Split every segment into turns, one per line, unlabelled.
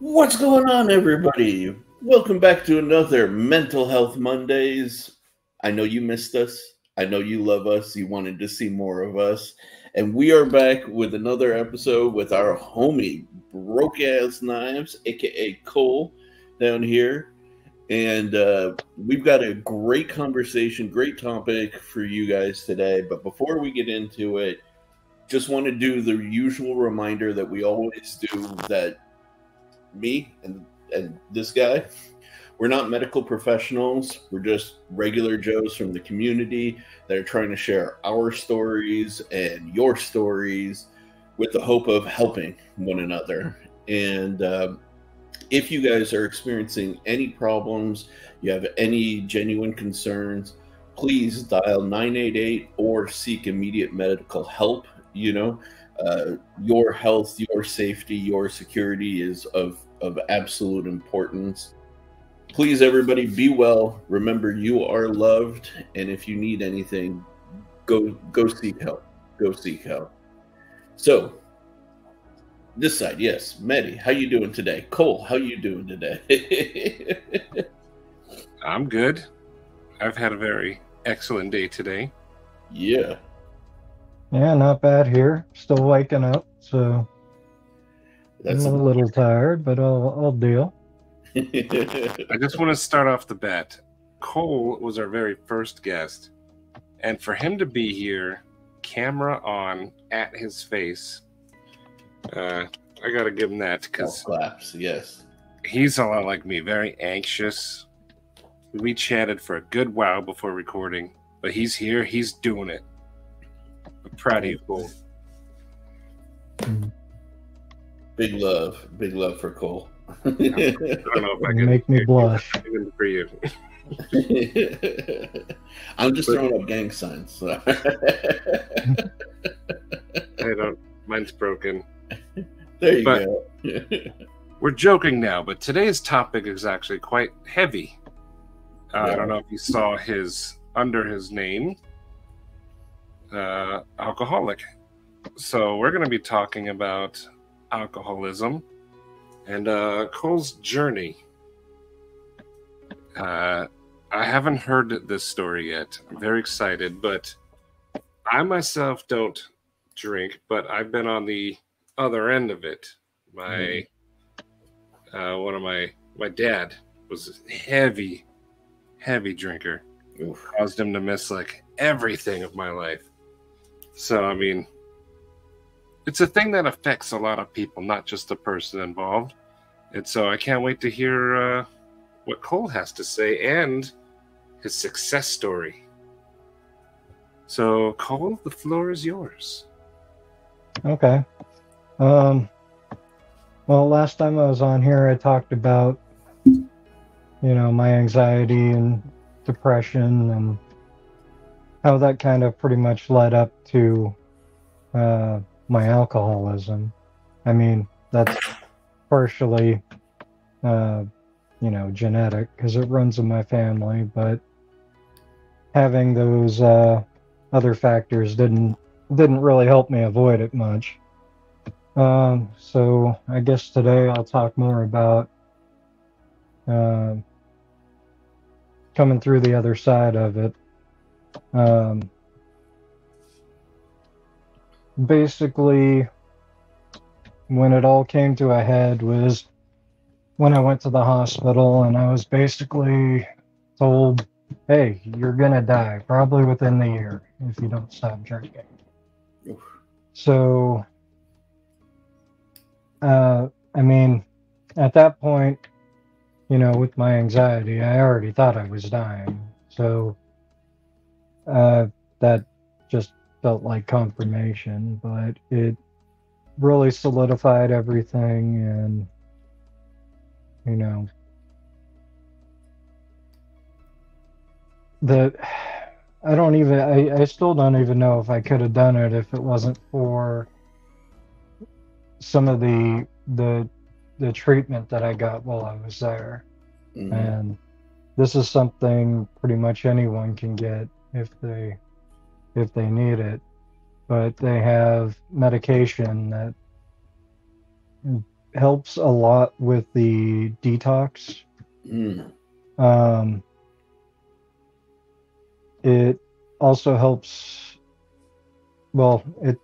What's going on, everybody? Welcome back to another Mental Health Mondays. I know you missed us. I know you love us. You wanted to see more of us. And we are back with another episode with our homie, Broke Ass Knives, aka Cole, down here. And uh, we've got a great conversation, great topic for you guys today. But before we get into it, just want to do the usual reminder that we always do that me and and this guy. We're not medical professionals. We're just regular joes from the community that are trying to share our stories and your stories with the hope of helping one another. And uh, if you guys are experiencing any problems you have any genuine concerns please dial 988 or seek immediate medical help. You know uh, your health, your safety, your security is of, of absolute importance. Please, everybody, be well. Remember, you are loved, and if you need anything, go go seek help. Go seek help. So, this side, yes, Maddie, how you doing today? Cole, how you doing today?
I'm good. I've had a very excellent day today.
Yeah.
Yeah, not bad here. Still waking up, so
That's
I'm a little tired, but I'll I'll deal.
I just want to start off the bat. Cole was our very first guest, and for him to be here, camera on at his face, uh, I got to give him that because
claps. Yes.
he's a lot like me, very anxious. We chatted for a good while before recording, but he's here. He's doing it. I'm proud of you, Cole.
Big love. Big love for Cole.
I don't know if I can
make me blush.
Even for you.
I'm just throwing up gang signs. so.
I don't. Mine's broken.
there you
But-
go.
We're joking now, but today's topic is actually quite heavy. Uh, I don't know if you saw his under his name, uh, alcoholic. So we're going to be talking about alcoholism and uh, Cole's journey. Uh, I haven't heard this story yet. I'm very excited, but I myself don't drink, but I've been on the other end of it. My uh, one of my my dad was a heavy, heavy drinker.
Oof.
Caused him to miss like everything of my life. So I mean, it's a thing that affects a lot of people, not just the person involved. And so I can't wait to hear uh, what Cole has to say and his success story. So Cole, the floor is yours.
Okay. Um. Well, last time I was on here, I talked about, you know, my anxiety and depression and how that kind of pretty much led up to uh, my alcoholism. I mean, that's partially, uh, you know, genetic because it runs in my family, but having those uh, other factors didn't didn't really help me avoid it much. Um, so I guess today I'll talk more about uh, coming through the other side of it. Um, basically, when it all came to a head was when I went to the hospital and I was basically told, "Hey, you're gonna die probably within the year if you don't stop drinking."
Oof.
So, uh, I mean, at that point, you know, with my anxiety, I already thought I was dying. So, uh, that just felt like confirmation, but it really solidified everything and, you know, the I don't even I, I still don't even know if I could have done it if it wasn't for some of the the the treatment that I got while I was there.
Mhm.
And this is something pretty much anyone can get if they if they need it. But they have medication that helps a lot with the detox.
Mm.
Um, it also helps. Well, it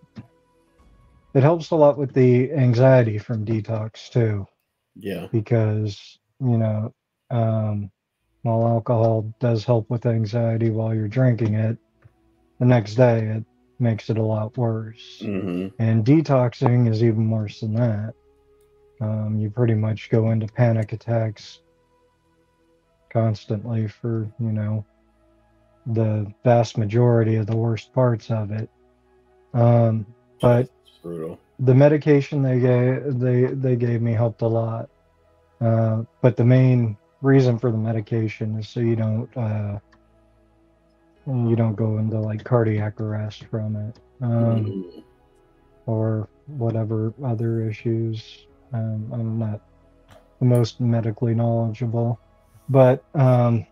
it helps a lot with the anxiety from detox too,
Yeah.
because you know, um, while alcohol does help with anxiety while you're drinking it, the next day it makes it a lot worse.
hmm
And detoxing is even worse than that. Um, you pretty much go into panic attacks constantly for, you know, the vast majority of the worst parts of it. Um, but
brutal.
the medication they gave they they gave me helped a lot. Uh, but the main reason for the medication is so you don't uh, you don't go into like cardiac arrest from it. Um,
Mhm.
or whatever other issues. Um, I'm not the most medically knowledgeable, but um,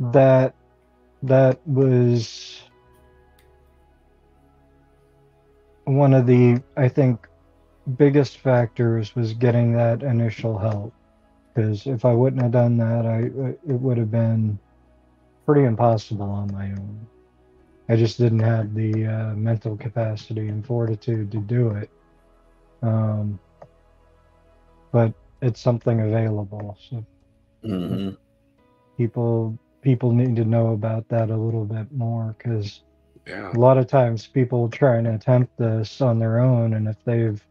that that was one of the I think biggest factors was getting that initial help because if I wouldn't have done that, I it would have been pretty impossible on my own. I just didn't have the uh, mental capacity and fortitude to do it. Um, but it's something available, so
Mhm.
people people need to know about that a little bit more because
Yeah.
a lot of times people try and attempt this on their own, and if they've,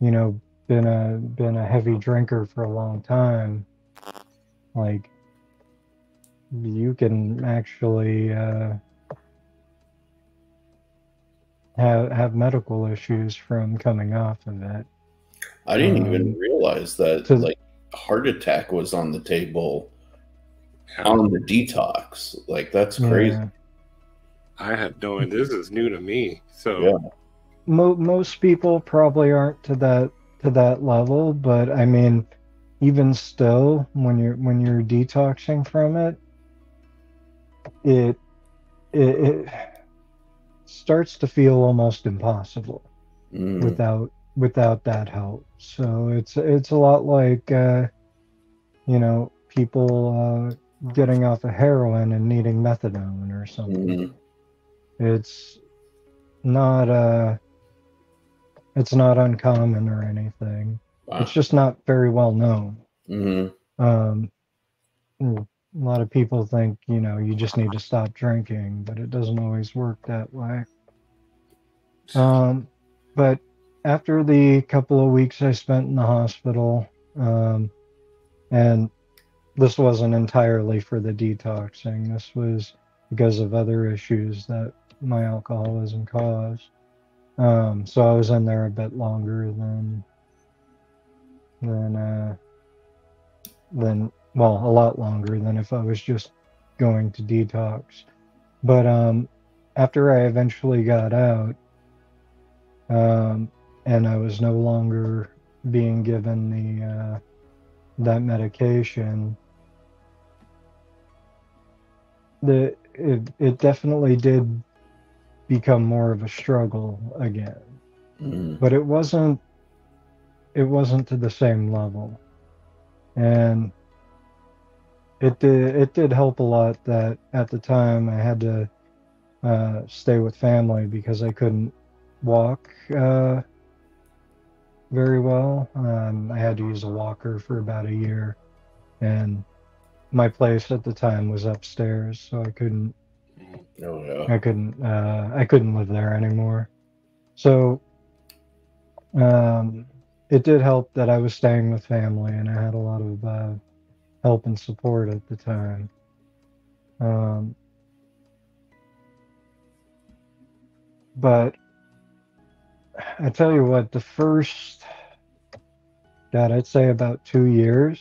you know, been a been a heavy drinker for a long time, like you can actually uh, have have medical issues from coming off of it.
I didn't
Um,
even realize that
to-
like heart attack was on the table on the detox. Like that's crazy.
Yeah.
I had no idea. This is new to me. So
Yeah.
Mo- most people probably aren't to that to that level, but I mean, even still, when you're when you're detoxing from it, it it, it starts to feel almost impossible
Mm.
without without that help. So it's it's a lot like uh, you know people uh, getting off of heroin and needing methadone or something.
Mhm.
It's not uh it's not uncommon or anything.
Wow.
It's just not very well known.
Mhm.
Um a lot of people think, you know, you just need to stop drinking, but it doesn't always work that way. Um but after the couple of weeks I spent in the hospital, um and this wasn't entirely for the detoxing. This was because of other issues that my alcoholism caused. Um, so I was in there a bit longer than than uh, than well, a lot longer than if I was just going to detox. But um, after I eventually got out, um, and I was no longer being given the uh, that medication, the it, it definitely did become more of a struggle again.
Mhm.
but it wasn't it wasn't to the same level. And it did it did help a lot that at the time i had to uh, stay with family because i couldn't walk uh, very well. Um, i had to use a walker for about a year. And my place at the time was upstairs so i couldn't
Oh yeah.
I couldn't uh, I couldn't live there anymore. So um, it did help that I was staying with family and I had a lot of uh, help and support at the time. Um, but I tell you what, the first, God, I'd say about two years,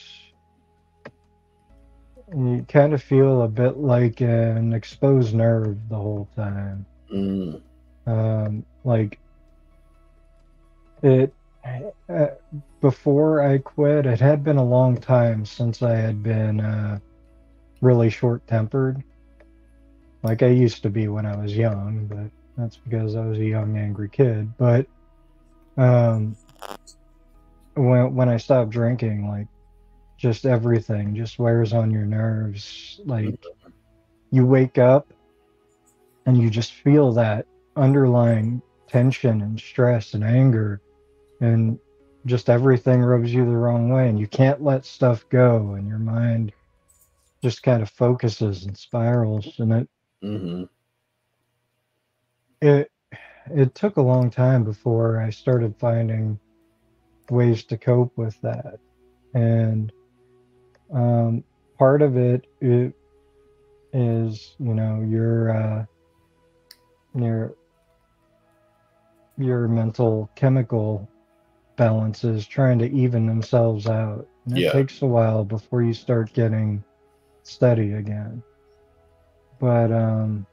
you kind of feel a bit like an exposed nerve the whole time.
Mm.
Um, like it uh, before I quit, it had been a long time since I had been uh, really short tempered. Like I used to be when I was young, but that's because I was a young, angry kid. But um, when when I stopped drinking, like just everything just wears on your nerves. Like you wake up and you just feel that underlying tension and stress and anger and just everything rubs you the wrong way and you can't let stuff go and your mind just kind of focuses and spirals and it
hmm
it it took a long time before I started finding ways to cope with that. And um, part of it, it is, you know, your uh, your your mental chemical balances trying to even themselves out. And it
Yeah.
takes a while before you start getting steady again. But um,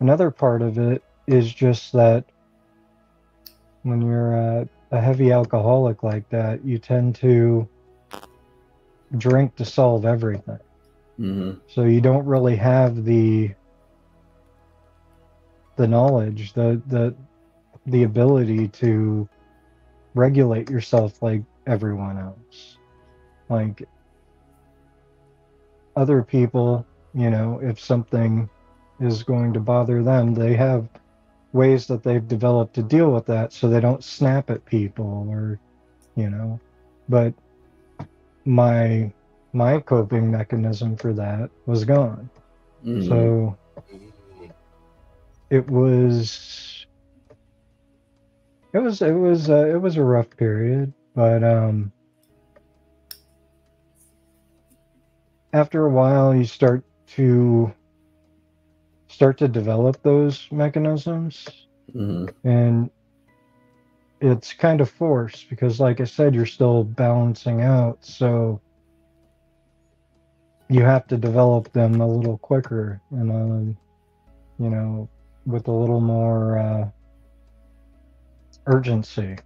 another part of it is just that when you're a, a heavy alcoholic like that, you tend to drink to solve everything.
hmm
So you don't really have the the knowledge, the the the ability to regulate yourself like everyone else. Like other people, you know, if something is going to bother them, they have ways that they've developed to deal with that so they don't snap at people or you know but my my coping mechanism for that was gone.
Hmm
so it was it was it was uh, it was a rough period but um after a while you start to start to develop those mechanisms.
Hmm
and it's kind of forced because like i said you're still balancing out so you have to develop them a little quicker and um you know with a little more uh urgency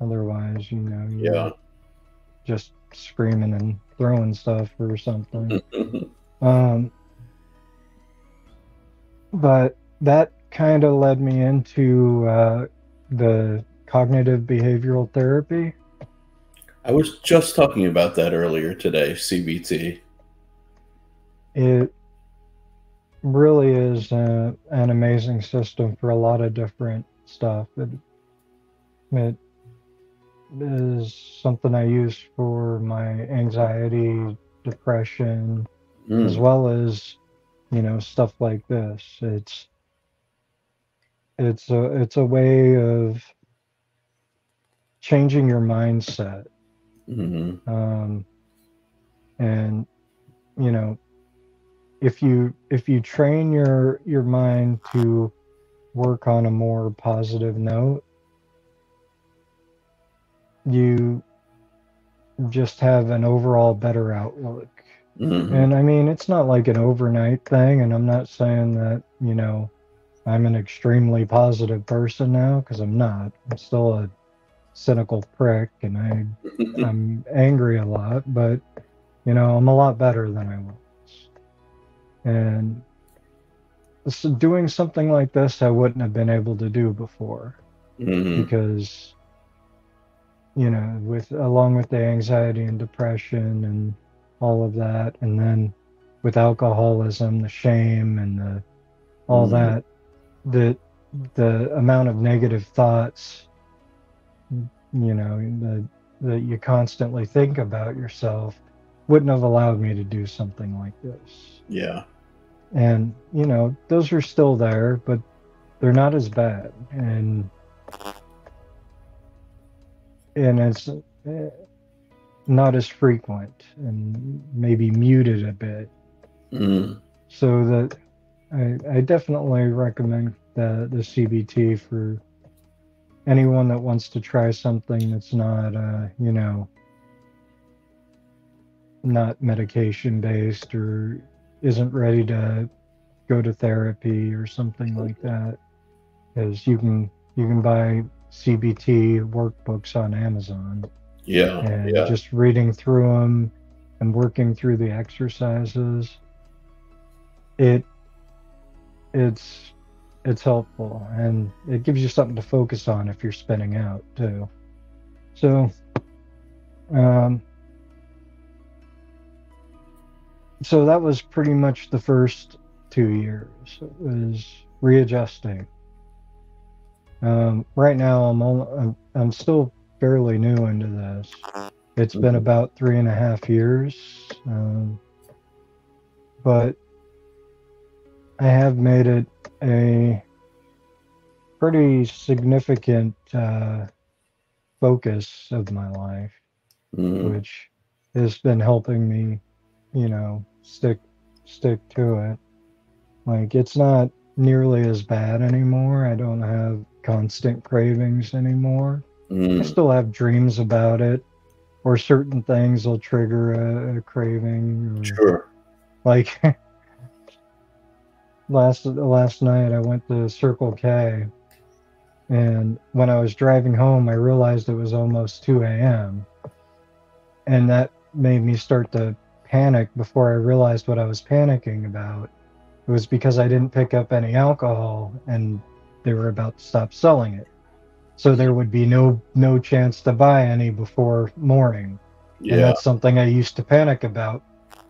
otherwise you know you're
Yeah.
just screaming and throwing stuff or something um, but that kind of led me into uh, the cognitive behavioral therapy.
I was just talking about that earlier today, CBT.
It really is uh, an amazing system for a lot of different stuff. It, it is something I use for my anxiety, depression, as
Mm.
well as you know stuff like this it's it's a it's a way of changing your mindset.
Hmm
um and you know if you if you train your your mind to work on a more positive note you just have an overall better outlook.
Hmm
And I mean, it's not like an overnight thing. And I'm not saying that, you know, I'm an extremely positive person now because I'm not. I'm still a cynical prick and I, I'm angry a lot, but, you know, I'm a lot better than I was. And this, doing something like this, I wouldn't have been able to do before
hmm
because you know with along with the anxiety and depression and all of that and then with alcoholism the shame and the all
Mhm.
that the the amount of negative thoughts you know the that you constantly think about yourself wouldn't have allowed me to do something like this
Yeah.
and you know those are still there but they're not as bad and and it's eh, not as frequent and maybe muted a bit
Mm.
so that I, I definitely recommend the the CBT for anyone that wants to try something that's not uh you know not medication based or isn't ready to go to therapy or something like that because you can you can buy CBT workbooks on Amazon
Yeah.
and
Yeah.
just reading through them and working through the exercises it it's it's helpful and it gives you something to focus on if you're spinning out too. So, um, so that was pretty much the first two years. It was readjusting. Um, right now, I'm, only, I'm I'm still fairly new into this. It's been about three and a half years, um, but I have made it a pretty significant uh, focus of my life,
Mhm.
which has been helping me, you know, stick stick to it. Like it's not nearly as bad anymore. I don't have constant cravings anymore. I
Mhm.
still have dreams about it, or certain things will trigger a, a craving. Or,
Sure.
Like last last night, I went to Circle K, and when I was driving home, I realized it was almost two a.m. And that made me start to panic before I realized what I was panicking about. It was because I didn't pick up any alcohol, and they were about to stop selling it. So there would be no no chance to buy any before morning. And
Yeah.
that's something I used to panic about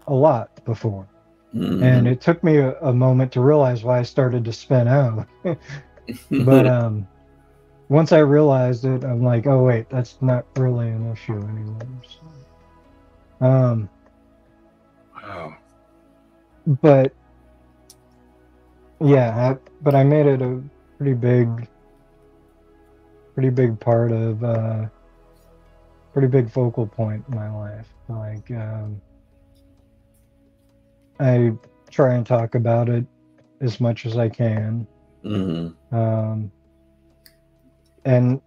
a lot before.
Mhm.
And it took me a, a moment to realize why I started to spin out. but um, once I realized it, I'm like, oh wait, that's not really an issue anymore. So, um,
Wow.
but yeah, I, but I made it a pretty big, pretty big part of, uh, pretty big focal point in my life. Like, um, I try and talk about it as much as I can.
Mhm.
Um, and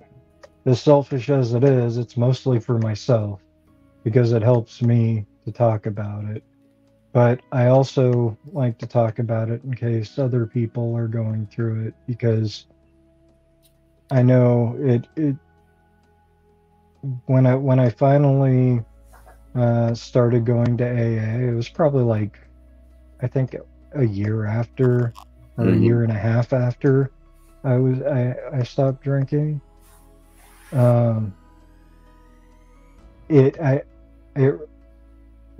as selfish as it is, it's mostly for myself because it helps me to talk about it. But I also like to talk about it in case other people are going through it because I know it it when I when I finally uh, started going to AA, it was probably like I think a year after or a
Mhm.
year and a half after I was I, I stopped drinking. Um, it I it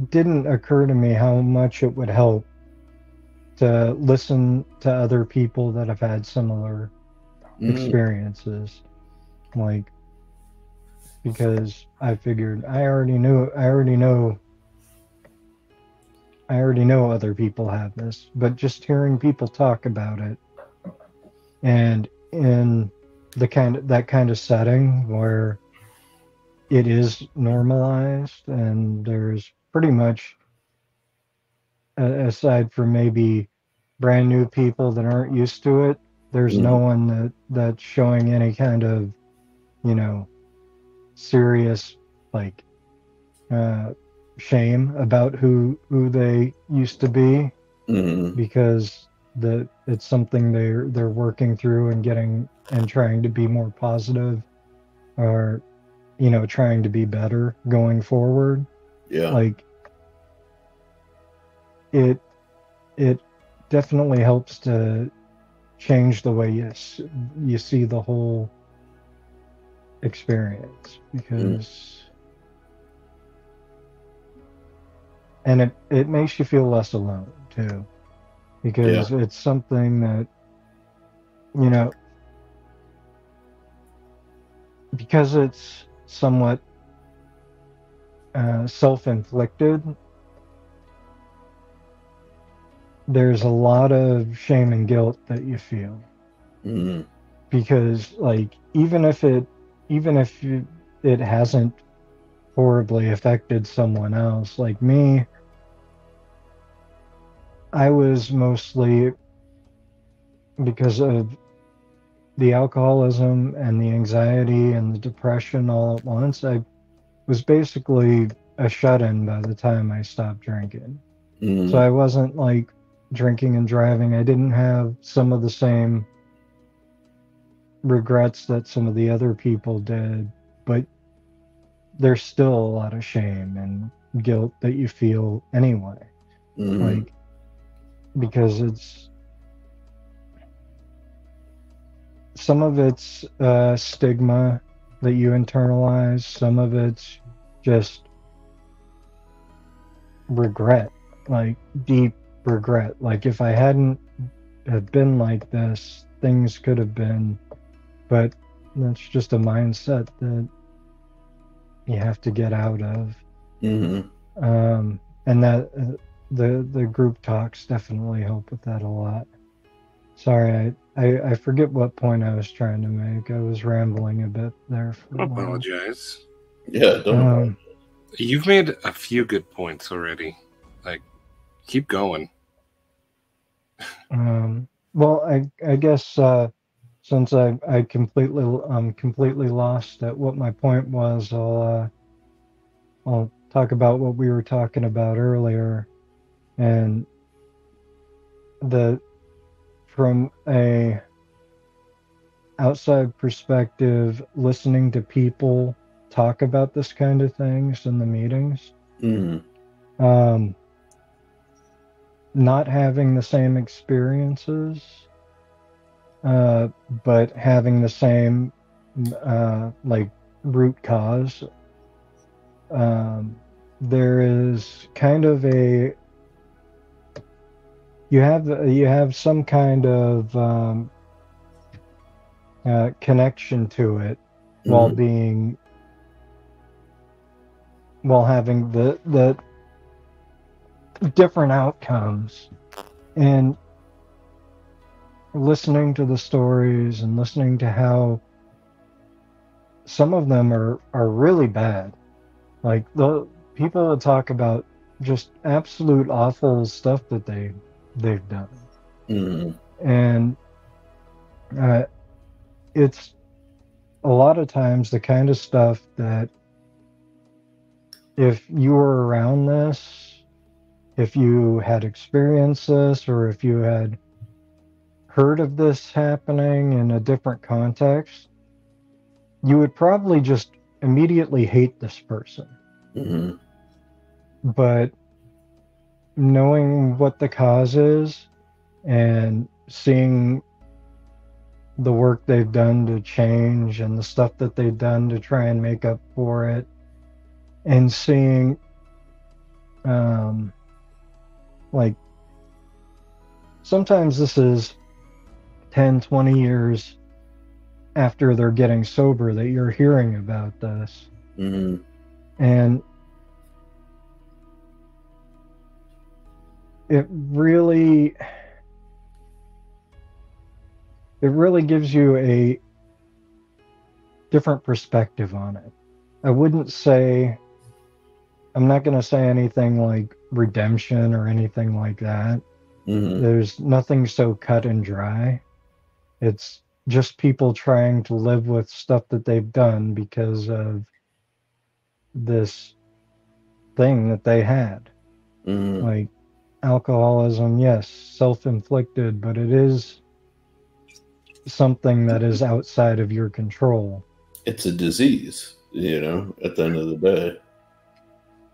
didn't occur to me how much it would help to listen to other people that have had similar
Mhm.
experiences, like because I figured I already knew I already know I already know other people have this, but just hearing people talk about it and in the kind of that kind of setting where it is normalized and there's pretty much aside from maybe brand new people that aren't used to it there's no one that that's showing any kind of you know serious like uh shame about who who they used to be
Mhm.
because that it's something they're they're working through and getting and trying to be more positive or you know trying to be better going forward
Yeah.
like it it definitely helps to change the way you you see the whole experience because and it it makes you feel less alone too. Because it's something that you know because it's somewhat uh, self-inflicted there's a lot of shame and guilt that you feel.
Mhm.
because like even if it even if you, it hasn't horribly affected someone else like me i was mostly because of the alcoholism and the anxiety and the depression all at once i was basically a shut-in by the time i stopped drinking
Mhm.
so I wasn't like drinking and driving. I didn't have some of the same regrets that some of the other people did, but there's still a lot of shame and guilt that you feel anyway.
Mhm.
Like because it's some of it's uh, stigma that you internalize, some of it's just regret, like deep regret. Like if I hadn't have been like this, things could have been, but that's just a mindset that you have to get out of.
Mm-hmm.
Um, and that uh, the the group talks definitely help with that a lot. Sorry, I, I, I forget what point I was trying to make. I was rambling a bit there. For
I
a
apologize.
Yeah, don't
Um,
You've made a few good points already. Like, keep going.
Um, well, I I guess uh, since I I completely um completely lost at what my point was, I'll uh, I'll talk about what we were talking about earlier, and the from a outside perspective, listening to people talk about this kind of things in the meetings
Mm-hmm.
um, not having the same experiences, uh, but having the same uh, like root cause. Um, there is kind of a you have you have some kind of um, uh, connection to it while
Mhm.
being while having the the different outcomes and listening to the stories and listening to how some of them are are really bad like the people that talk about just absolute awful stuff that they they've done
Mhm.
and uh, it's a lot of times the kind of stuff that if you were around this if you had experienced this or if you had heard of this happening in a different context you would probably just immediately hate this person
Mhm.
but knowing what the cause is and seeing the work they've done to change and the stuff that they've done to try and make up for it and seeing um like sometimes this is 10 20 years after they're getting sober that you're hearing about this
Mhm.
and it really it really gives you a different perspective on it i wouldn't say i'm not going to say anything like redemption or anything like that
Mhm.
there's nothing so cut and dry it's just people trying to live with stuff that they've done because of this thing that they had
Mhm.
like alcoholism yes self-inflicted but it is something that is outside of your control
It's a disease, you know, at the end of the day.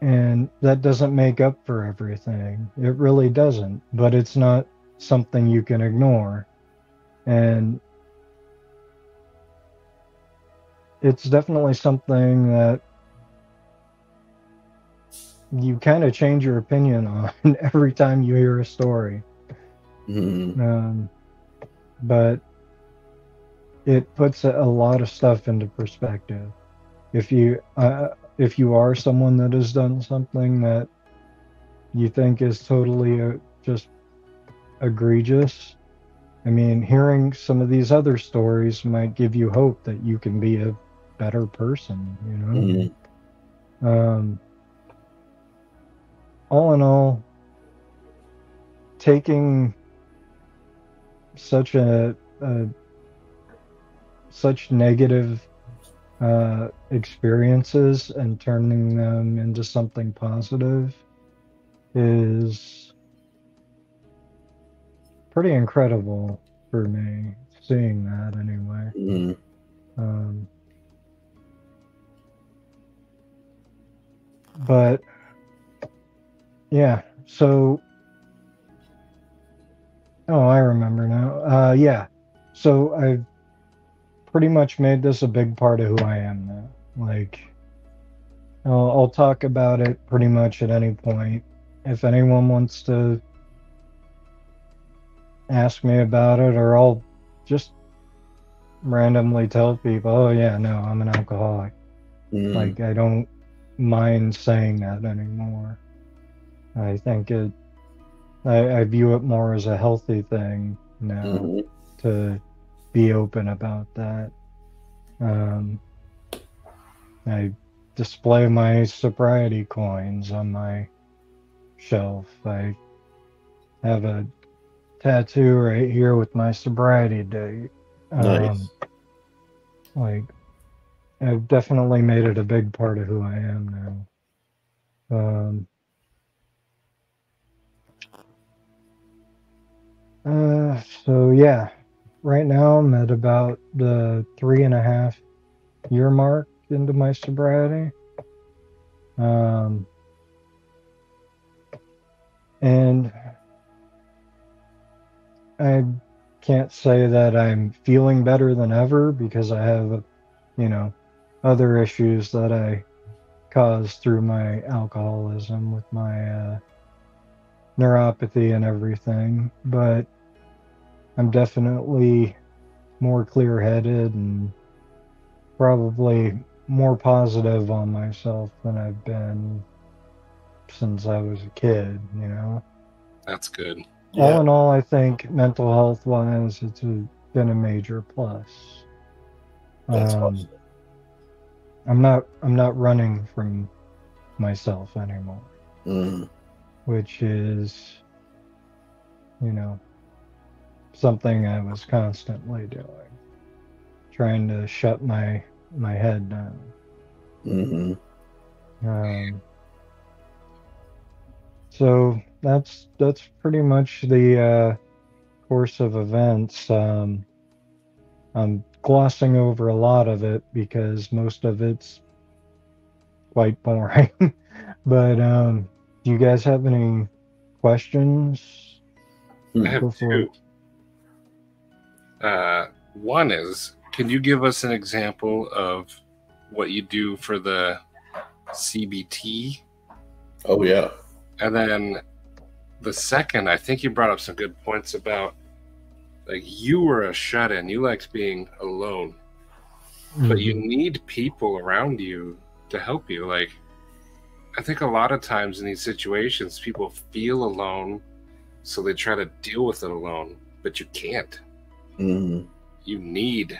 and that doesn't make up for everything it really doesn't but it's not something you can ignore and it's definitely something that you kind of change your opinion on every time you hear a story
Mhm.
um, but it puts a, a lot of stuff into perspective. If you uh, if you are someone that has done something that you think is totally uh, just egregious, I mean, hearing some of these other stories might give you hope that you can be a better person. You know.
Mhm.
Um, all in all, taking such a, a such negative uh, experiences and turning them into something positive is pretty incredible for me. Seeing that anyway.
Mhm.
Um, but yeah, so oh, I remember now. Uh, yeah, so I've pretty much made this a big part of who I am now. Like, I'll, I'll talk about it pretty much at any point. If anyone wants to ask me about it, or I'll just randomly tell people, oh, yeah, no, I'm an alcoholic.
Mm.
Like, I don't mind saying that anymore. I think it, I, I view it more as a healthy thing now
Mhm.
to be open about that. Um, I display my sobriety coins on my shelf. I have a tattoo right here with my sobriety date.
Nice.
Um, like, I've definitely made it a big part of who I am now. Um, uh, so yeah, right now I'm at about the three and a half year mark into my sobriety. Um, and I can't say that I'm feeling better than ever because I have, you know, other issues that I caused through my alcoholism with my uh, neuropathy and everything. But I'm definitely more clear headed and probably more positive on myself than I've been since I was a kid, you know?
That's good.
Yeah.
All in all, I think mental health wise, it's a, been a major plus.
That's
Um,
awesome.
I'm not I'm not running from myself anymore,
Mm.
which is you know something I was constantly doing. Trying to shut my my head down.
Mm-hmm.
Um, so that's that's pretty much the uh, course of events. Um, I'm glossing over a lot of it because most of it's quite boring. but um, do you guys have any questions?
I have
Go for
two. Uh, one is, can you give us an example of what you do for the CBT?
Oh yeah.
And then the second, I think you brought up some good points about like you were a shut in. You liked being alone, but you need people around you to help you. Like, I think a lot of times in these situations, people feel alone, so they try to deal with it alone, but you can't.
hmm
You need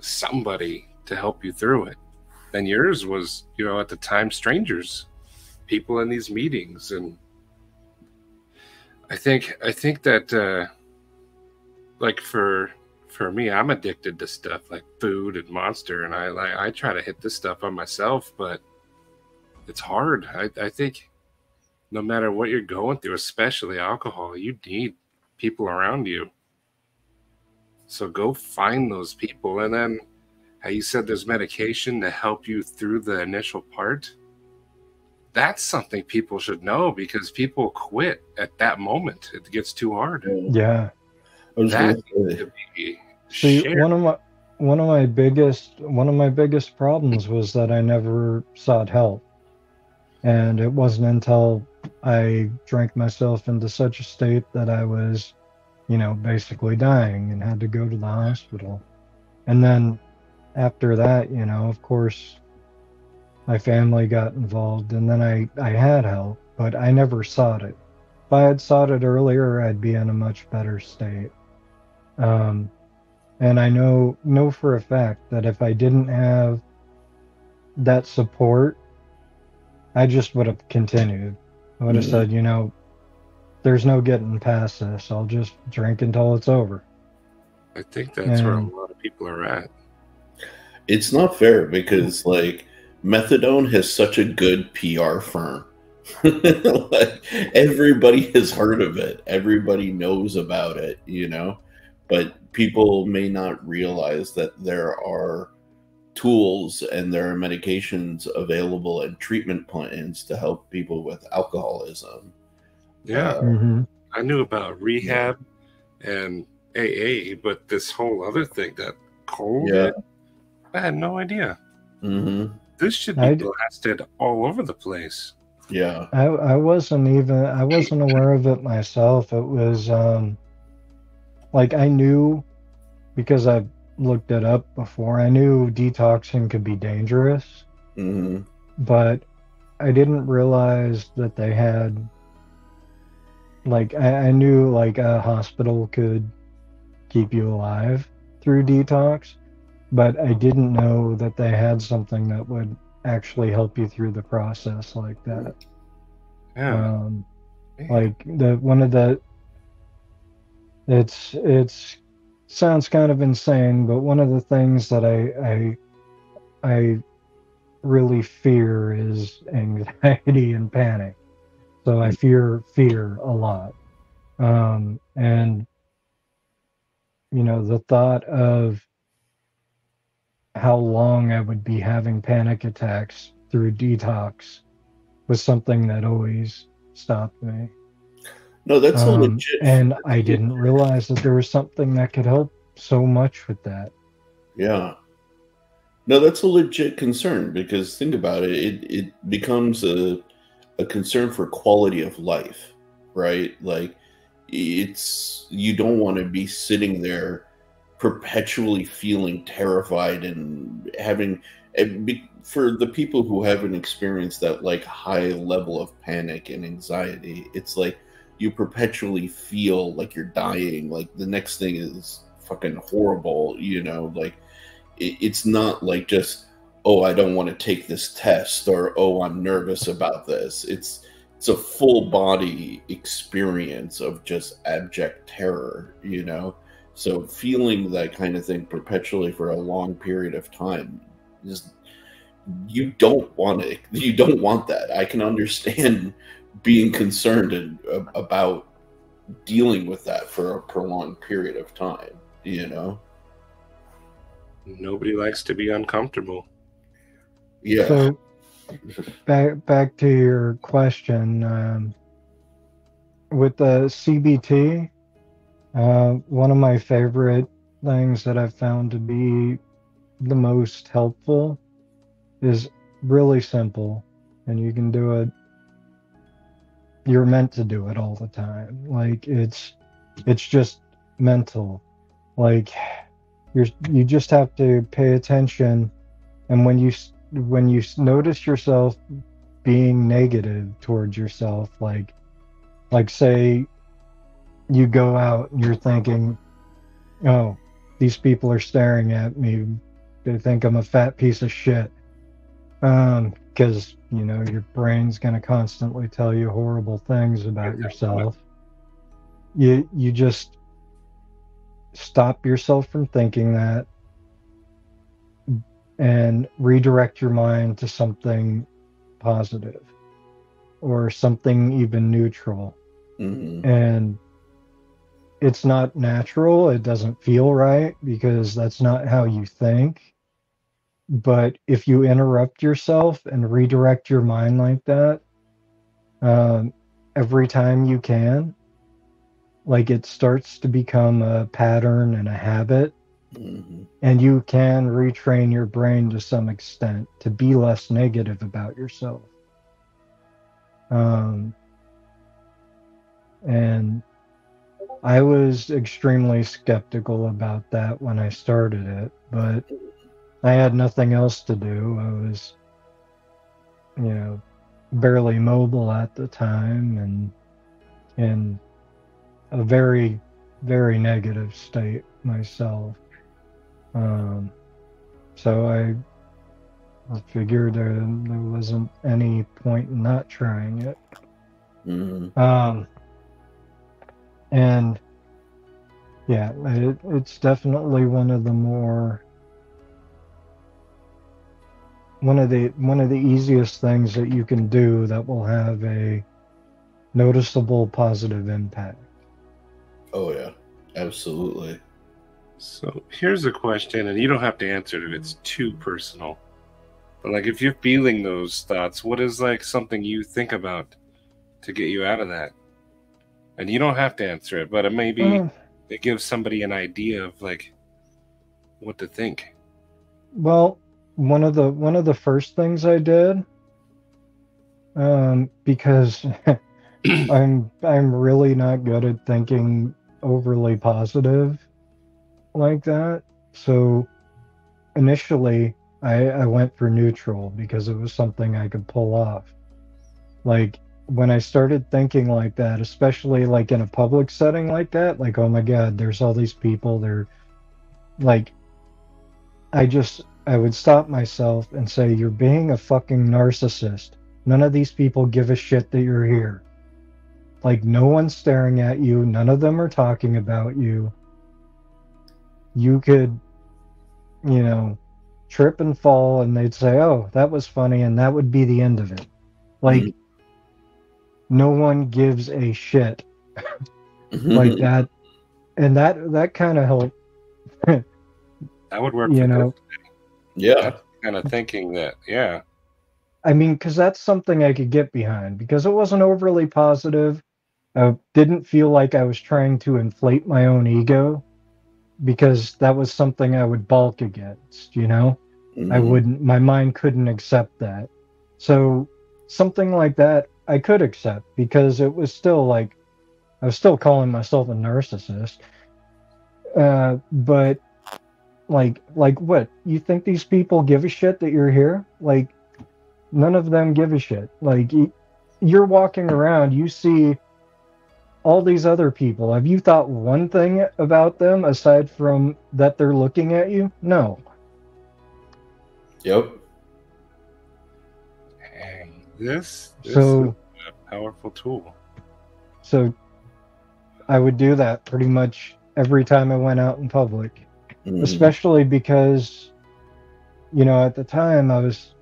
somebody to help you through it. And yours was, you know, at the time, strangers, people in these meetings, and I think I think that uh, like for for me, I'm addicted to stuff like food and Monster, and I like I try to hit this stuff on myself, but it's hard. I, I think no matter what you're going through, especially alcohol, you need people around you. So go find those people, and then how you said there's medication to help you through the initial part. That's something people should know because people quit at that moment. It gets too hard.
Yeah.
That
gonna
needs
say,
to be
See,
shared.
one of my one of my biggest one of my biggest problems was that I never sought help, and it wasn't until I drank myself into such a state that I was, you know, basically dying and had to go to the hospital, and then after that, you know, of course, my family got involved, and then I I had help, but I never sought it. If I had sought it earlier, I'd be in a much better state. Um, and I know know for a fact that if I didn't have that support, I just would have continued. I would have
Mhm.
said, you know, there's no getting past this. I'll just drink until it's over.
I think that's where a lot of people are at.
it's not fair because like methadone has such a good PR firm. like everybody has heard of it. Everybody knows about it, you know. But people may not realize that there are tools and there are medications available and treatment plans to help people with alcoholism.
Yeah,
Uh,
hmm
I knew about rehab and AA, but this whole other thing that COVID? I had no idea.
Mm-hmm.
This should be
I-
blasted all over the place.
Yeah.
I I wasn't even I wasn't aware of it myself. It was um like I knew because I looked it up before. I knew detoxing could be dangerous,
Mm-hmm.
but I didn't realize that they had like I, I knew like a hospital could keep you alive through detox, but I didn't know that they had something that would actually help you through the process like that.
Yeah.
Um, like the one of the it's it's sounds kind of insane but one of the things that i i i really fear is anxiety and panic. So i fear fear a lot. Um and you know the thought of how long i would be having panic attacks through detox was something that always stopped me
No, that's a
um,
legit.
and I didn't realize that there was something that could help so much with that.
Yeah. No, that's a legit concern because think about it, it it becomes a a concern for quality of life, right? Like it's you don't want to be sitting there perpetually feeling terrified and having for the people who haven't experienced that like high level of panic and anxiety, it's like you perpetually feel like you're dying, like the next thing is fucking horrible, you know, like it, it's not like just oh i don't want to take this test or oh i'm nervous about this. It's it's a full body experience of just abject terror you know so feeling that kind of thing perpetually for a long period of time is you don't want it you don't want that i can understand being concerned and, uh, about dealing with that for a prolonged period of time you know
Nobody likes to be uncomfortable.
yeah
So back back to your question um, with the CBT. Uh, one of my favorite things that I've found to be the most helpful is really simple, and you can do it. You're meant to do it all the time. Like it's, it's just mental. Like you're, you just have to pay attention, and when you when you notice yourself being negative towards yourself like like say you go out and you're thinking oh these people are staring at me they think i'm a fat piece of shit um because you know your brain's going to constantly tell you horrible things about yourself you you just stop yourself from thinking that and redirect your mind to something positive or something even neutral.
Mhm.
And it's not natural, it doesn't feel right because that's not how you think. But if you interrupt yourself and redirect your mind like that, um, every time you can, like it starts to become a pattern and a habit
Mhm.
and you can retrain your brain to some extent to be less negative about yourself. Um, and I was extremely skeptical about that when I started it, but I had nothing else to do. I was, you know, barely mobile at the time and in a very, very negative state myself. Um, so I, I figured there, there wasn't any point in not trying it.
Mhm.
Um, and yeah, it, it's definitely one of the more one of the one of the easiest things that you can do that will have a noticeable positive impact.
Oh yeah, absolutely.
So here's a question, and you don't have to answer it if it's too personal. But like, if you're feeling those thoughts, what is like something you think about to get you out of that? And you don't have to answer it, but it maybe
Uh,
it gives somebody an idea of like what to think.
Well, one of the one of the first things I did, um, because I'm I'm really not good at thinking overly positive like that. So initially, I I went for neutral because it was something I could pull off. Like when I started thinking like that, especially like in a public setting like that, like oh my god, there's all these people, they're like I just I would stop myself and say, You're being a fucking narcissist. None of these people give a shit that you're here. Like, no one's staring at you. None of them are talking about you. You could, you know, trip and fall, and they'd say, Oh, that was funny, and that would be the end of it. Like, mm-hmm. No one gives a shit like that. And that, that kind of helped.
that would work
you know.
Yeah.
kind of thinking that, yeah.
I mean, because that's something I could get behind because it wasn't overly positive. I didn't feel like I was trying to inflate my own ego because that was something I would balk against, you know? Mm-hmm. I wouldn't, my mind couldn't accept that. So something like that I could accept because it was still like, I was still calling myself a narcissist. Uh, but like, like what? You think these people give a shit that you're here? Like, none of them give a shit. Like, you're walking around, you see all these other people. Have you thought one thing about them aside from that they're looking at you? No.
Yep.
Hey, this, this
so
a powerful tool.
So I would do that pretty much every time I went out in public, mm-hmm. especially because you know at the time I was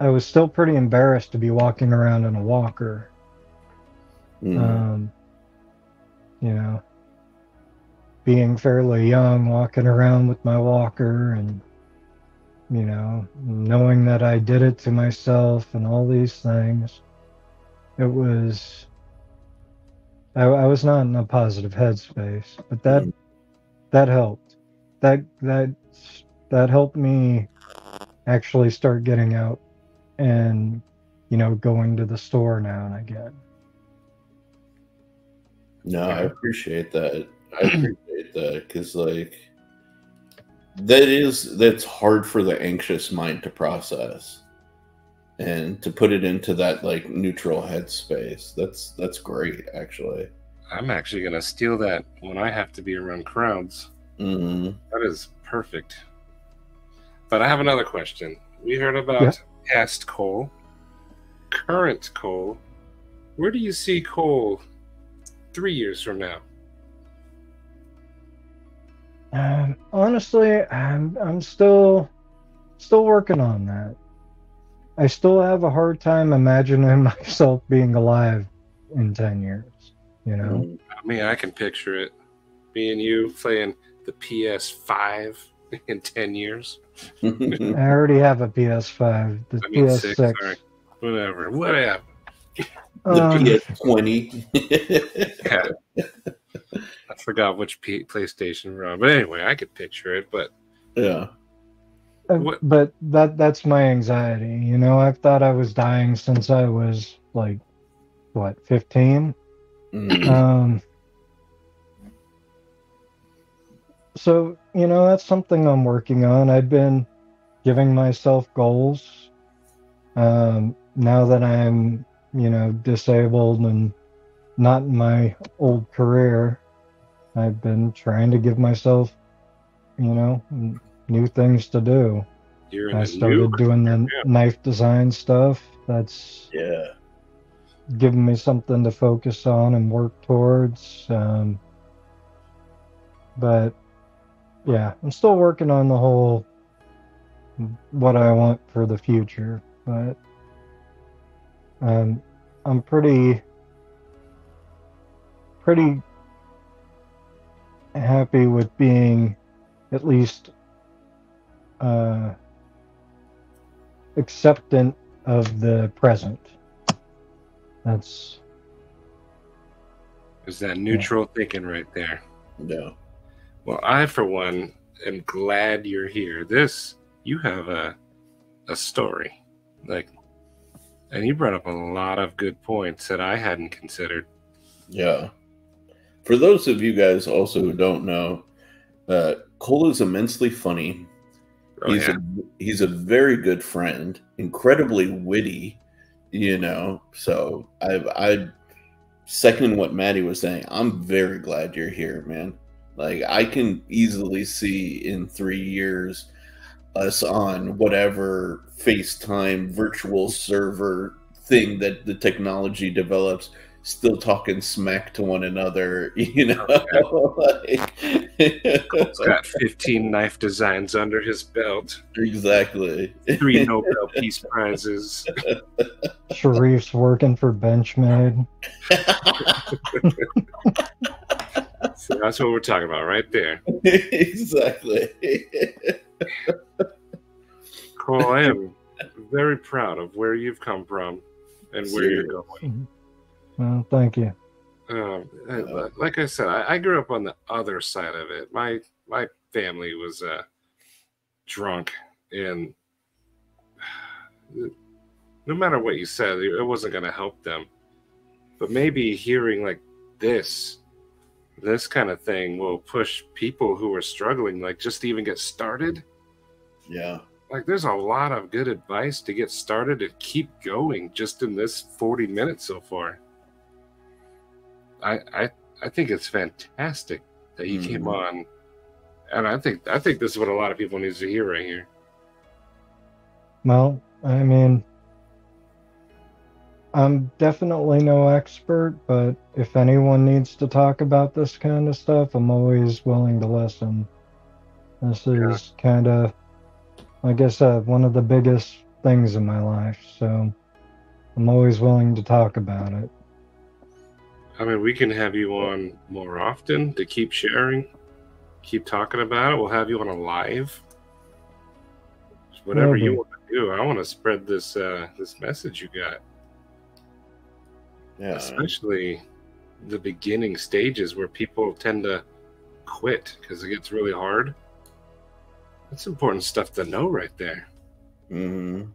I was still pretty embarrassed to be walking around in a walker Mm. Um, you know, being fairly young, walking around with my walker and, you know, knowing that I did it to myself and all these things. It was, I, I was not in a positive headspace, but that, mm. that helped. That, that, that helped me actually start getting out and, you know, going to the store now and again.
No, I appreciate that. I appreciate that because, like, that is that's hard for the anxious mind to process, and to put it into that like neutral headspace. That's that's great, actually.
I'm actually gonna steal that when I have to be around crowds.
Mm-hmm.
That is perfect. But I have another question. We heard about yeah. past Cole, current Cole. Where do you see Cole three years from now?
Um, honestly, I'm I'm still still working on that. I still have a hard time imagining myself being alive in ten years. You know, mm,
I mean, I can picture it. Being you playing the PS5 in ten years.
I already have a PS5. The I mean, PS6. Six, sorry.
Whatever. Whatever
the um, PS20.
yeah. I forgot which P- PlayStation we're on, but anyway, I could picture it. But
yeah,
uh, but that that's my anxiety. You know, I've thought I was dying since I was like what 15. Mm. Um. So you know, that's something I'm working on. I've been giving myself goals. Um, now that I'm you know, disabled and not in my old career, I've been trying to give myself, you know, new things to do. I started doing the yeah. knife design stuff. That's
yeah,
giving me something to focus on and work towards. Um, but yeah, I'm still working on the whole what I want for the future. But um, I'm pretty pretty happy with being at least uh, acceptant of the present. That's
is that neutral yeah. thinking right there.
No.
Well, I for one am glad you're here. This you have a a story, like, and you brought up a lot of good points that I hadn't considered.
Yeah. For those of you guys also who don't know, uh, Cole is immensely funny.
Oh,
he's
yeah.
a he's a very good friend, incredibly witty, you know. So I I second what Maddie was saying. I'm very glad you're here, man. Like I can easily see in three years us on whatever FaceTime virtual server thing that the technology develops, still talking smack to one another, you know. Like-
He's got 15 knife designs under his belt,
exactly.
three Nobel Peace Prizes.
Sharif's working for Benchmade.
So that's what we're talking about right there.
exactly.
Cole, I am very proud of where you've come from and where you're going.
Well, thank you.
Um, like I said, I, I grew up on the other side of it. My my family was uh, drunk, and no matter what you said, it wasn't going to help them. But maybe hearing like this, this kind of thing will push people who are struggling, like just to even get started.
Yeah.
Like, there's a lot of good advice to get started and keep going just in this 40 minutes so far. I I I think it's fantastic that you came
Mhm.
on, and I think I think this is what a lot of people need to hear right here.
Well, I mean, I'm definitely no expert, but if anyone needs to talk about this kind of stuff, I'm always willing to listen. This
Yeah.
is kind of, like I said, one of the biggest things in my life. So I'm always willing to talk about it.
I mean, we can have you on more often to keep sharing, keep talking about it. We'll have you on a live. Whatever you want to do. I want to spread this uh, this message you got.
Yeah.
especially the beginning stages where people tend to quit because it gets really hard. That's important stuff to know right there.
hmm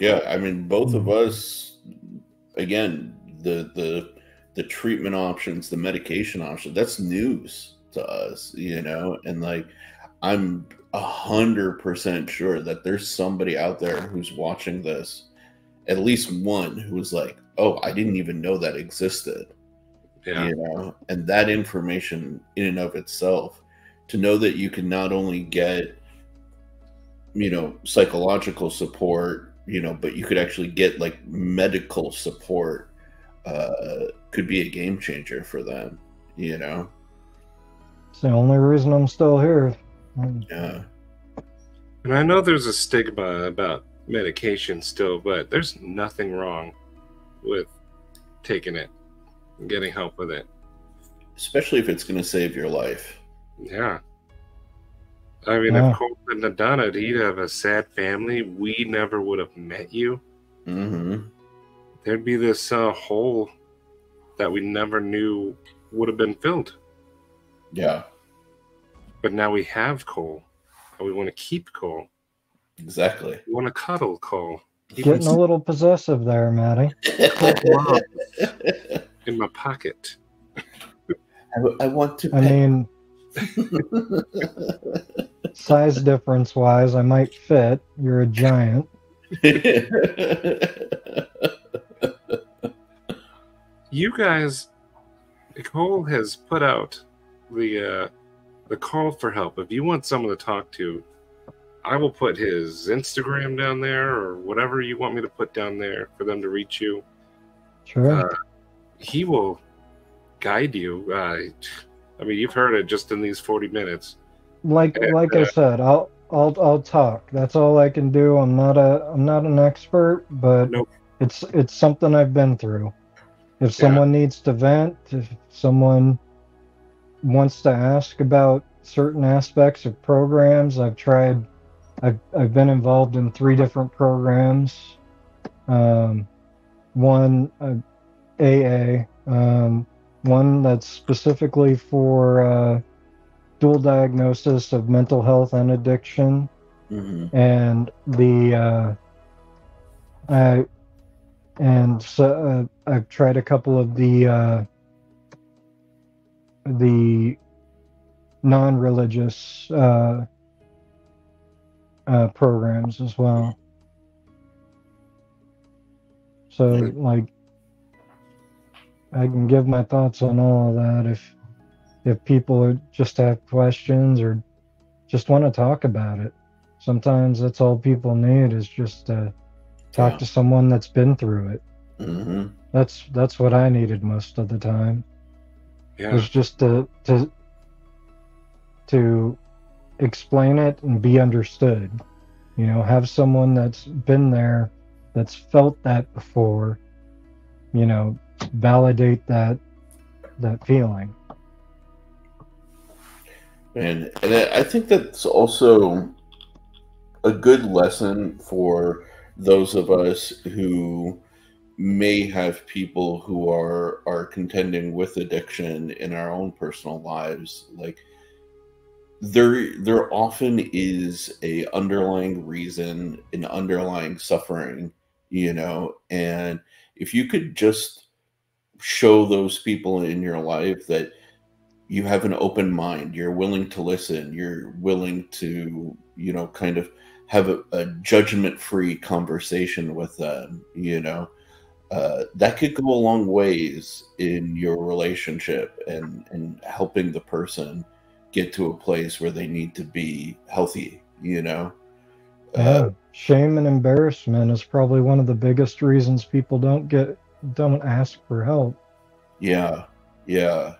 Yeah, I mean, both of us, again, the the the treatment options, the medication options. That's news to us, you know. And like, I'm a hundred percent sure that there's somebody out there who's watching this, at least one who's like, "Oh, I didn't even know that existed."
Yeah.
you know and that information in and of itself to know that you can not only get you know psychological support you know but you could actually get like medical support uh could be a game changer for them you know
It's the only reason I'm still here.
yeah
And I know there's a stigma about medication still, but there's nothing wrong with taking it and getting help with it.
especially if it's going to save your life
Yeah. I mean,
Yeah.
if Cole hadn't have done it, he'd have a sad family. We never would have met you.
hmm
There'd be this uh, hole that we never knew would have been filled.
yeah
But now we have Cole, and we want to keep Cole.
exactly
We want to cuddle Cole. Even
Getting a little possessive there, Maddie.
in my pocket.
I, I want to
I mean, size difference wise, I might fit. You're a giant.
You guys, Cole has put out the uh, the call for help. If you want someone to talk to, I will put his Instagram down there or whatever you want me to put down there for them to reach you.
Sure.
Uh, he will guide you. Uh, I mean, you've heard it just in these forty minutes.
like
and,
like
uh,
I said, I'll I'll I'll talk. That's all I can do. I'm not a I'm not an expert, but
Nope.
it's it's something I've been through. If
Yeah.
someone needs to vent, if someone wants to ask about certain aspects of programs, I've tried. I've I've been involved in three different programs. Um, one uh, AA, um, one that's specifically for uh, dual diagnosis of mental health and addiction,
hmm
and the uh, I and so uh, I've tried a couple of the uh, the non-religious uh, uh, programs as well. So like I can give my thoughts on all of that if if people are- just have questions or just want to talk about it. Sometimes that's all people need is just to talk
Yeah.
to someone that's been through it.
hmm
That's that's what I needed most of the time.
Yeah.
Was just to to to explain it and be understood. You know, have someone that's been there, that's felt that before, you know, validate that that feeling.
And and I I think that's also a good lesson for those of us who may have people who are are contending with addiction in our own personal lives. Like there there often is a underlying reason, an underlying suffering, you know, and if you could just show those people in your life that you have an open mind you're willing to listen you're willing to you know kind of have a, a judgment free conversation with them you know uh, that could go a long ways in your relationship and and helping the person get to a place where they need to be healthy you know
Yeah.
uh,
Shame and embarrassment is probably one of the biggest reasons people don't get don't ask for help.
Yeah, yeah.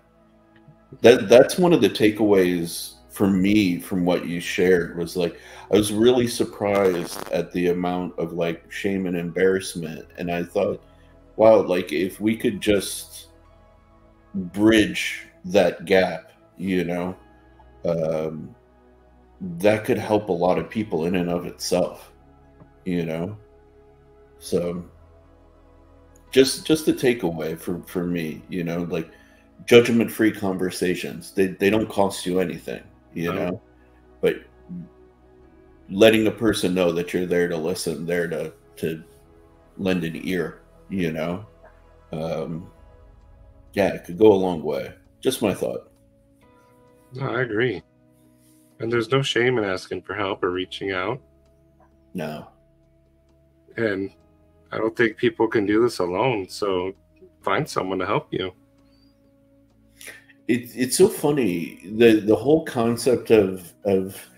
That that's one of the takeaways for me from what you shared was like I was really surprised at the amount of like shame and embarrassment and I thought wow like if we could just bridge that gap you know um that could help a lot of people in and of itself you know? So just just a takeaway for for me you know like judgment free conversations they they don't cost you anything you
No.
know but letting a person know that you're there to listen there to to lend an ear you know um yeah it could go a long way just my thought
No, I agree. And there's no shame in asking for help or reaching out.
no
And I don't think people can do this alone. So find someone to help you.
It, it's so funny the the whole concept of of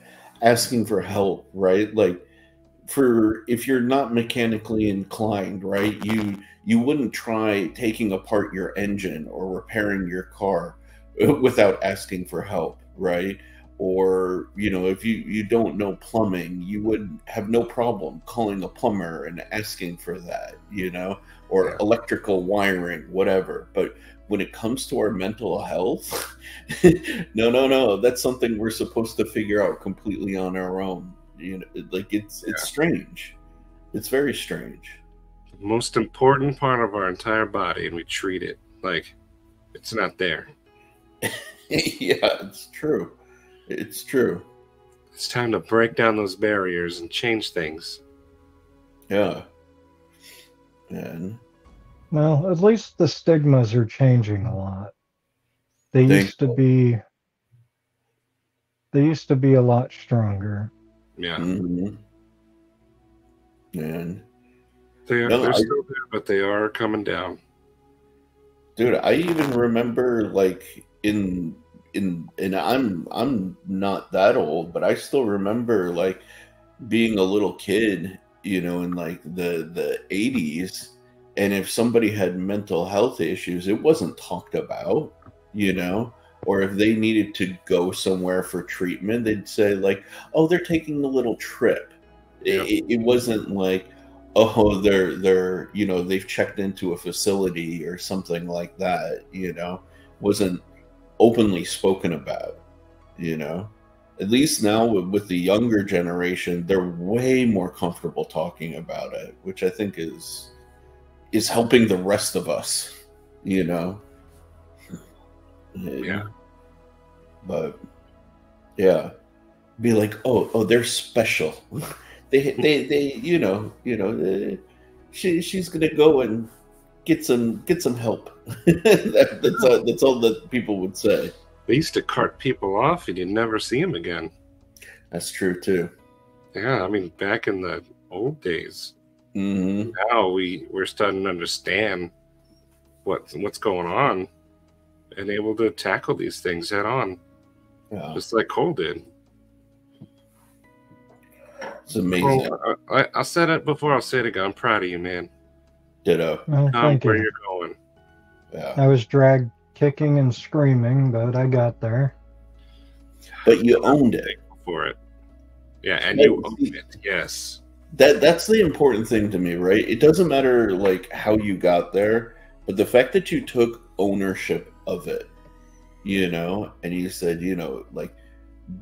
asking for help right? Like for if you're not mechanically inclined right you you wouldn't try taking apart your engine or repairing your car without asking for help right? Or you know if you you don't know plumbing you would have no problem calling a plumber and asking for that you know or
Yeah.
electrical wiring whatever. But when it comes to our mental health no no no that's something we're supposed to figure out completely on our own you know like it's it's strange. It's very strange.
The most important part of our entire body, and we treat it like it's not there.
yeah it's true. It's true.
It's time to break down those barriers and change things.
yeah. And
Well, at least the stigmas are changing a lot. They used to be they used to be a lot stronger.
Yeah.
mhm. and
They are
No,
they're
I-
still there, but they are coming down.
dude i even remember like in in and i'm i'm not that old but i still remember like being a little kid you know in like the the 80s and if somebody had mental health issues it wasn't talked about you know? Or if they needed to go somewhere for treatment they'd say like oh they're taking a little trip.
Yeah.
it, it wasn't like oh they're they're you know they've checked into a facility or something like that you know? Wasn't openly spoken about you know? At least now with, with the younger generation they're way more comfortable talking about it which i think is is helping the rest of us you know
Yeah.
but Yeah. Be like, oh, oh, they're special. they, they, they, you know, you know, they, she, she's gonna go and get some, get some help. that, that's, all, that's all that people would say.
They used to cart people off, and you'd never see them again.
That's true too.
Yeah, I mean, back in the old days.
Hmm
Now we we're starting to understand what what's going on, and able to tackle these things head on,
Yeah,
just like Cole did.
it's amazing.
Cole, I, I said it before. I'll say it again. I'm proud of you, man.
Ditto.
Well,
Um,
thank
where
you.
you're going.
Yeah,
I was dragged kicking and screaming, but I got there.
but you owned it.
For it. Yeah, and you owned it. Yes.
That that's the important thing to me right? It doesn't matter like how you got there but the fact that you took ownership of it you know and you said you know like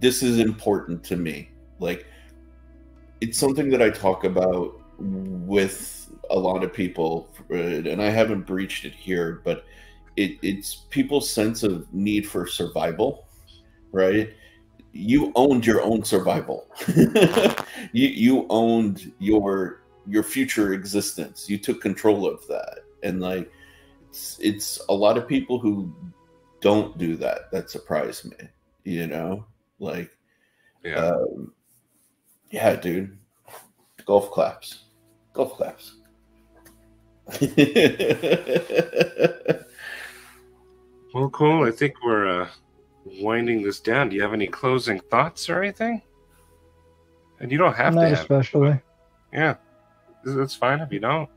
this is important to me. Like it's something that i talk about with a lot of people and i haven't breached it here but it, it's people's sense of need for survival right you owned your own survival. you you owned your your future existence. You took control of that. And like it's it's a lot of people who don't do that that surprise me, you know? Like
Yeah.
um, yeah, dude. Golf claps. Golf claps.
well, cool. I think we're uh, winding this down. Do you have any closing thoughts or anything? And you don't have
Not
to have.
especially.
Yeah, that's fine if you don't.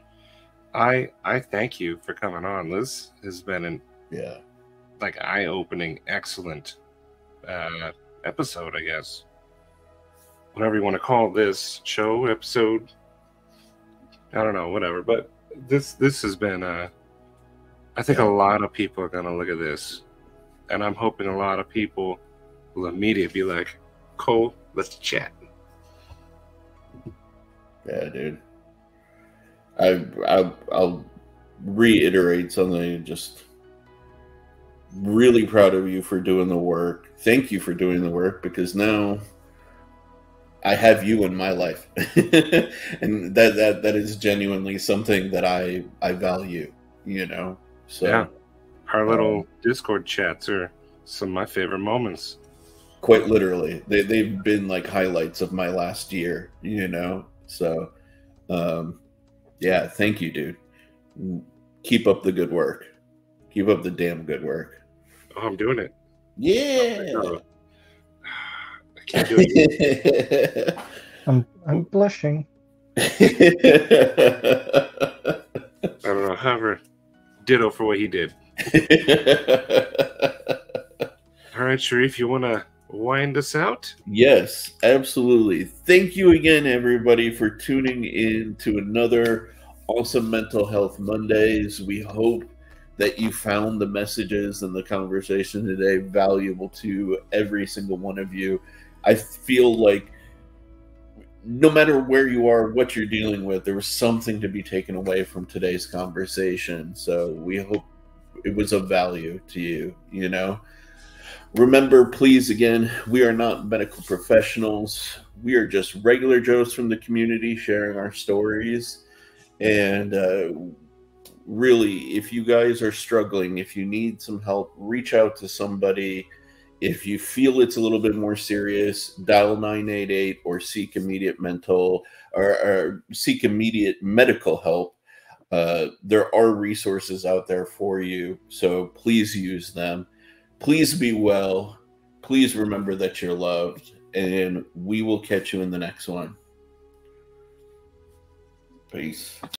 I I thank you for coming on. This has been an
yeah.
like eye-opening, excellent uh, episode, I guess. Whatever you want to call this show episode, I don't know, whatever. But this this has been. Uh, I think a lot of people are gonna look at this, and I'm hoping a lot of people will immediately be like, "Cole, let's chat."
Yeah, dude. I, I I'll reiterate something. Just really proud of you for doing the work. Thank you for doing the work because now I have you in my life, and that that that is genuinely something that I I value. You know, so
Yeah. Our little Discord chats are some of my favorite moments.
quite literally, they they've been like highlights of my last year. You know, so um, yeah, thank you, dude. Keep up the good work. Keep up the damn good work.
Oh, I'm doing it.
Yeah.
I can't do it.
I'm I'm blushing.
I don't know. However, ditto for what he did. All right, Sharif, you want to wind us out?
yes, absolutely. Thank you again, everybody, for tuning in to another awesome Mental Health Mondays. We hope that you found the messages and the conversation today valuable to every single one of you. I feel like no matter where you are, what you're dealing with, there was something to be taken away from today's conversation. So we hope it was of value to you, you know? Remember, please, again, we are not medical professionals. We are just regular Joes from the community sharing our stories. And uh, really, if you guys are struggling, if you need some help, reach out to somebody. If you feel it's a little bit more serious, dial 988 or seek immediate mental or, or seek immediate medical help. Uh, there are resources out there for you, so please use them. Please be well. Please remember that you're loved, and we will catch you in the next one. Peace.